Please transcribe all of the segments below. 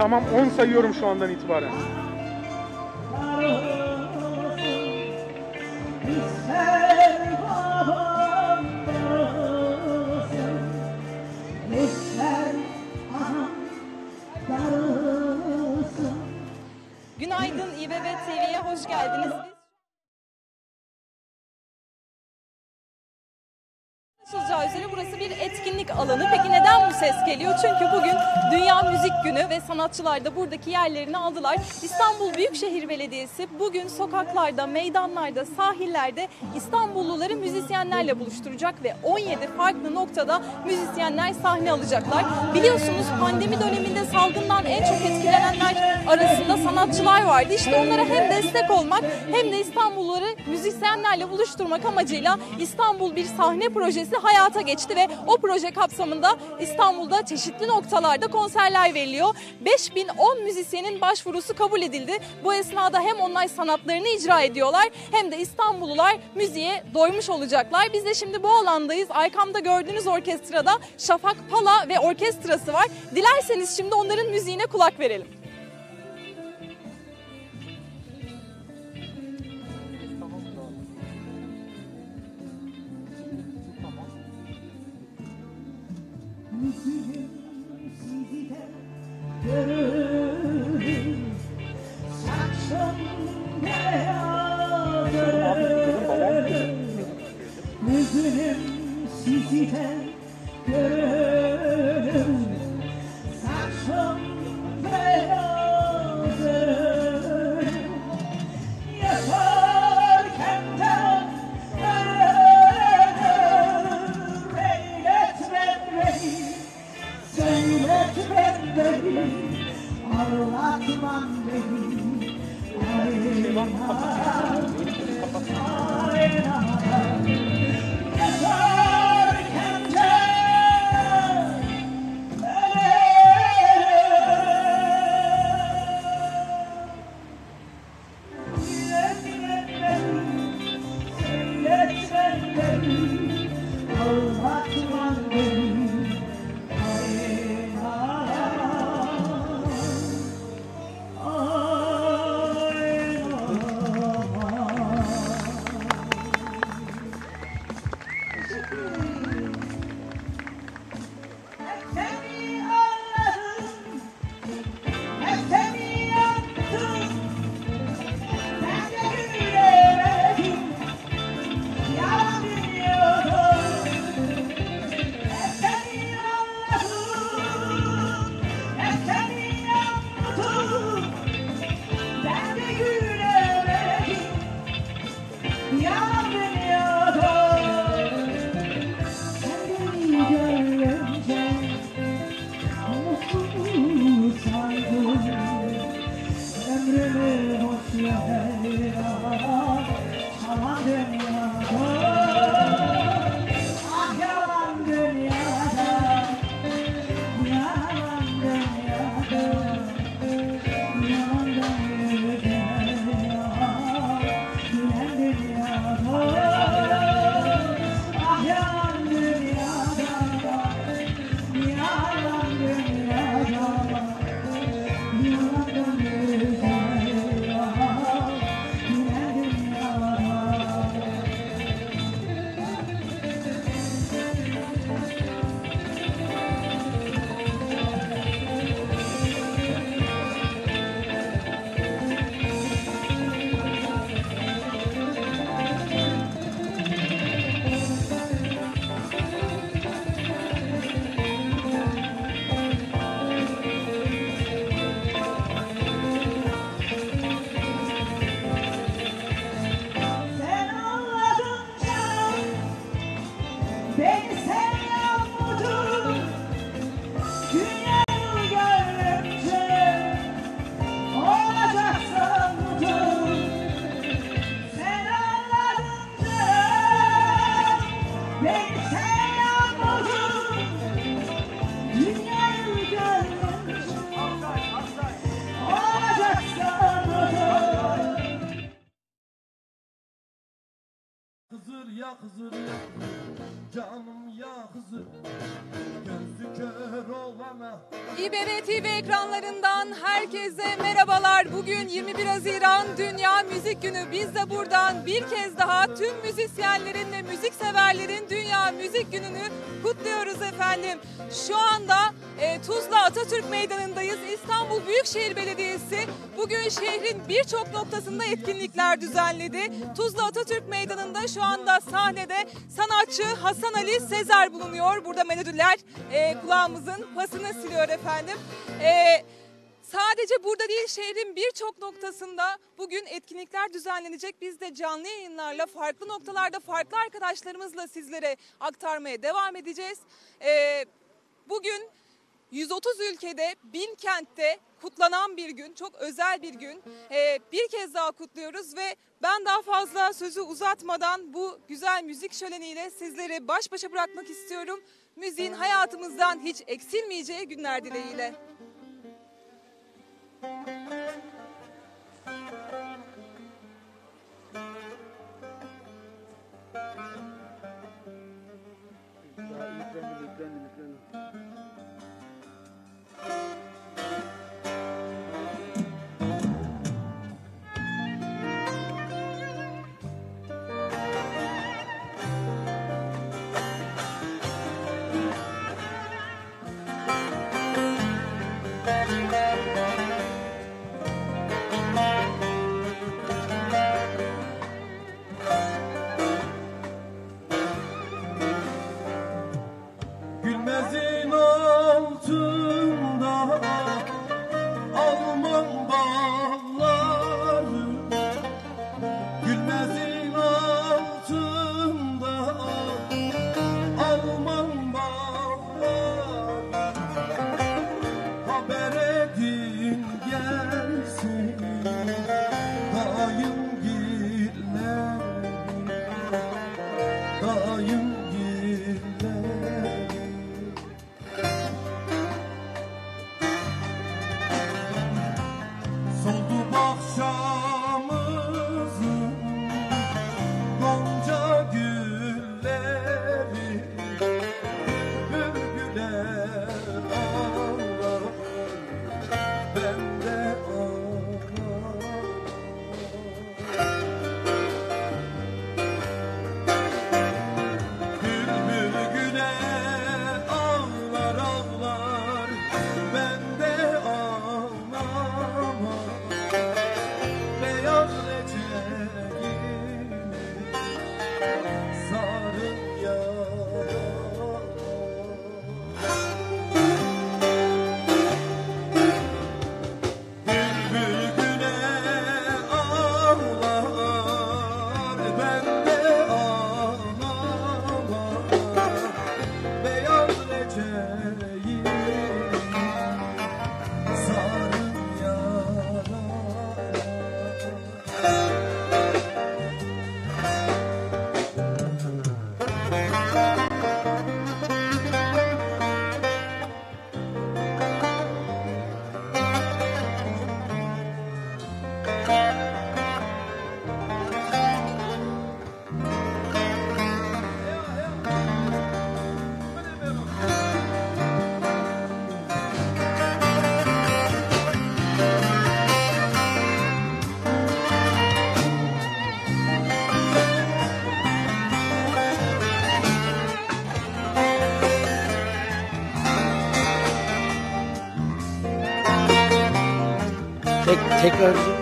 Tamam 10 sayıyorum şu andan itibaren. Günaydın İBB TV'ye hoş geldiniz. Ses geliyor? Çünkü bugün Dünya Müzik Günü ve sanatçılar da buradaki yerlerini aldılar. İstanbul Büyükşehir Belediyesi bugün sokaklarda, meydanlarda, sahillerde İstanbulluları müzisyenlerle buluşturacak ve 17 farklı noktada müzisyenler sahne alacaklar. Biliyorsunuz pandemi döneminde salgından en çok etkilenenler arasında sanatçılar vardı. İşte onlara hem destek olmak hem de İstanbulluları müzisyenlerle buluşturmak amacıyla İstanbul bir sahne projesi hayata geçti ve o proje kapsamında İstanbul'da çeşitli noktalarda konserler veriliyor. 5010 müzisyenin başvurusu kabul edildi. Bu esnada hem onlar sanatlarını icra ediyorlar hem de İstanbullular müziğe doymuş olacaklar. Biz de şimdi bu alandayız. Arkamda gördüğünüz orkestrada Şafak Pala ve orkestrası var. Dilerseniz şimdi onların müziğine kulak verelim. Müzik Günü. Biz de buradan bir kez daha tüm müzisyenlerin ve müzik severlerin Dünya Müzik Günü'nü kutluyoruz efendim. Şu anda e, Tuzla Atatürk Meydanı'ndayız. İstanbul Büyükşehir Belediyesi bugün şehrin birçok noktasında etkinlikler düzenledi. Tuzla Atatürk Meydanı'nda şu anda sahnede sanatçı Hasan Ali Sezer bulunuyor. Burada melodiler e, kulağımızın pasını siliyor efendim. E, Sadece burada değil şehrin birçok noktasında bugün etkinlikler düzenlenecek. Biz de canlı yayınlarla farklı noktalarda farklı arkadaşlarımızla sizlere aktarmaya devam edeceğiz. Ee, bugün 130 ülkede, bin kentte kutlanan bir gün, çok özel bir gün. Ee, bir kez daha kutluyoruz ve ben daha fazla sözü uzatmadan bu güzel müzik şöleniyle sizleri baş başa bırakmak istiyorum. Müziğin hayatımızdan hiç eksilmeyeceği günler dileğiyle. Haber edin Take, take.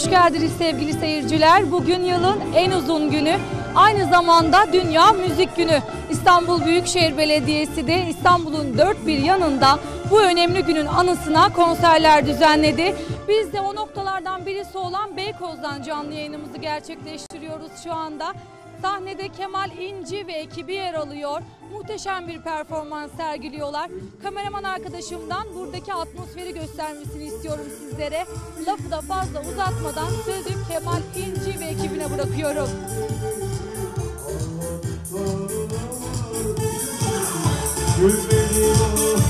Hoş geldiniz sevgili seyirciler. Bugün yılın en uzun günü. Aynı zamanda Dünya Müzik Günü. İstanbul Büyükşehir Belediyesi de İstanbul'un dört bir yanında bu önemli günün anısına konserler düzenledi. Biz de o noktalardan birisi olan Beykoz'dan canlı yayınımızı gerçekleştiriyoruz şu anda. Sahnede Kemal İnci ve ekibi yer alıyor. Muhteşem bir performans sergiliyorlar. Kameraman arkadaşımdan buradaki atmosferi göstermesini istiyorum sizlere. Lafı da fazla uzatmadan sözü Kemal İnci ve ekibine bırakıyorum. Gülmedi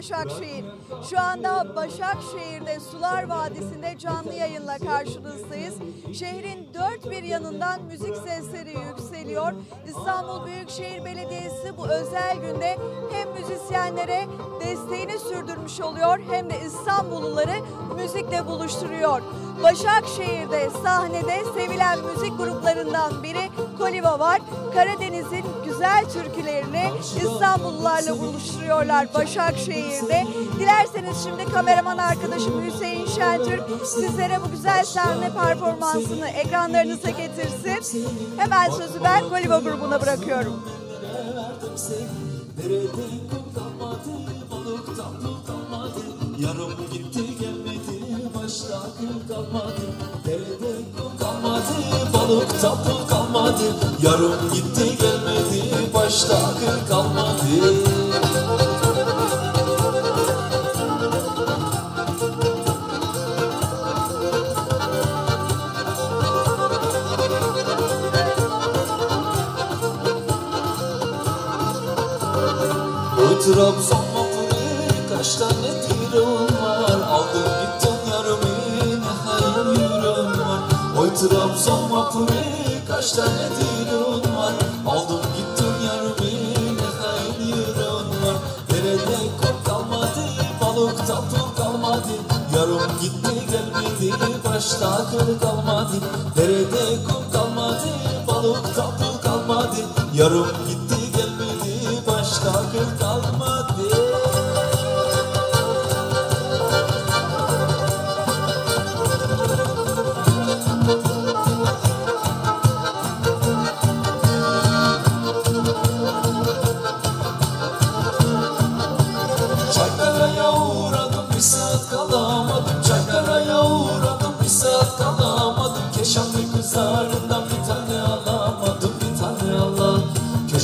Başakşehir. Şu anda Başakşehir'de Sular Vadisi'nde canlı yayınla karşınızdayız. Şehrin dört bir yanından müzik sesleri yükseliyor. İstanbul Büyükşehir Belediyesi bu özel günde hem müzisyenlere desteğini sürdürmüş oluyor hem de İstanbulluları müzikle buluşturuyor. Başakşehir'de sahnede sevilen müzik gruplarından biri Koliva var. Karadeniz'in güzel türkülerini İstanbullularla buluşturuyorlar Başakşehir'de. Dilerseniz şimdi kameraman arkadaşım Hüseyin Şentürk sizlere bu güzel sahne performansını ekranlarınıza getirsin. Hemen sözü ben Kolibo grubuna bırakıyorum. Yarım gitti gelmedi, başta akıl kalmadı Nerede kum kalmadı, balık tatlı kalmadı. Yarım gitti gelmedi, başta akıl kalmadı. Trabzon Trabzon vapuru kaç tane tiron var? Aldım gittim yarımı ne yüreğim var. Nerede kum kalmadı balık tatlı kalmadı. Yarım gitti gelmedi başta akıl kalmadı. Nerede kum kalmadı balık tatlı kalmadı. Yarım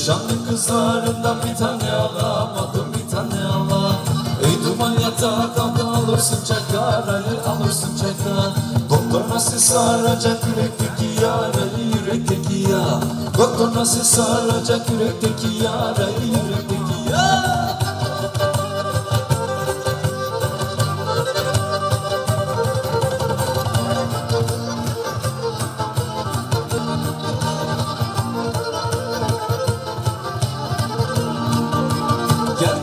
Keşanlı kızlarından bir tane alamadım Bir tane alamadım Ey duman yatağa kalk alırsın Çaykara'yı alırsın Çaykara Doktor nasıl saracak yürekteki yarayı yürekteki ya Doktor nasıl saracak yürekteki yarayı yürekteki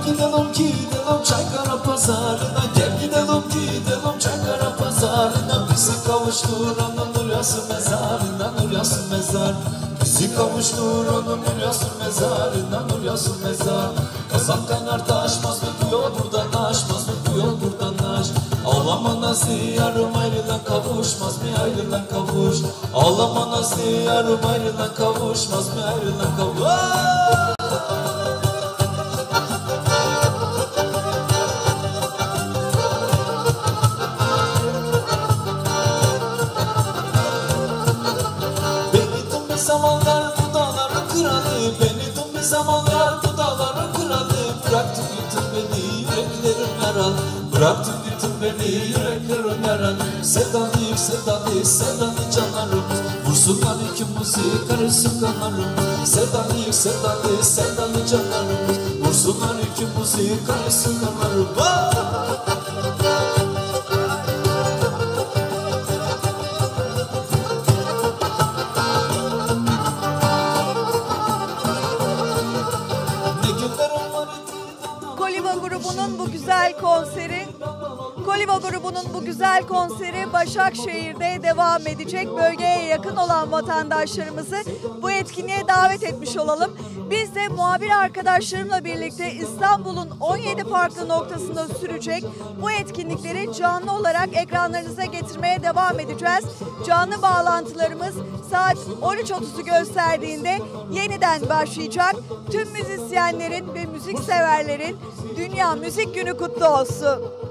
gidelim gidelim Çaykara pazarına Gel gidelim gidelim Çaykara pazarına. Bizi kavuşturanın Nuryası mezarına Nuryası mezar. Bizi kavuşturanın Nuryası mezarına Nuryası mezar. Kazan kaynar taşmaz mı bu yol buradan aşmaz mı bu yol buradan aş. Ağlama nasıl yarım ayrılan kavuşmaz mı ayrılan kavuş. Ağlama nasıl yarım ayrılan kavuşmaz mı ayrılan kavuş zamanlar bu dağların kralı Beni tüm bir zamanlar bu dağların kralı Bıraktın gittin beni yüreklerim yaran Bıraktın gittin beni yüreklerim yaran Sevdalı sevdalı sevdalı canlarım Vursunlar ikimizi karışsın kanlarım. Sevdalı sevdalı sevdalı canlarım Vursunlar ikimizi karışsın kanlarım. Vay! Kolibo grubunun bu güzel konseri Kolibo grubunun bu güzel konseri Başakşehir'de devam edecek. Bölgeye yakın olan vatandaşlarımızı bu etkinliğe davet etmiş olalım. Biz de muhabir arkadaşlarımla birlikte İstanbul'un 17 farklı noktasında sürecek bu etkinlikleri canlı olarak ekranlarınıza getirmeye devam edeceğiz. Canlı bağlantılarımız saat 13.30'u gösterdiğinde yeniden başlayacak. Tüm müzisyenlerin ve müzik severlerin Dünya Müzik Günü kutlu olsun.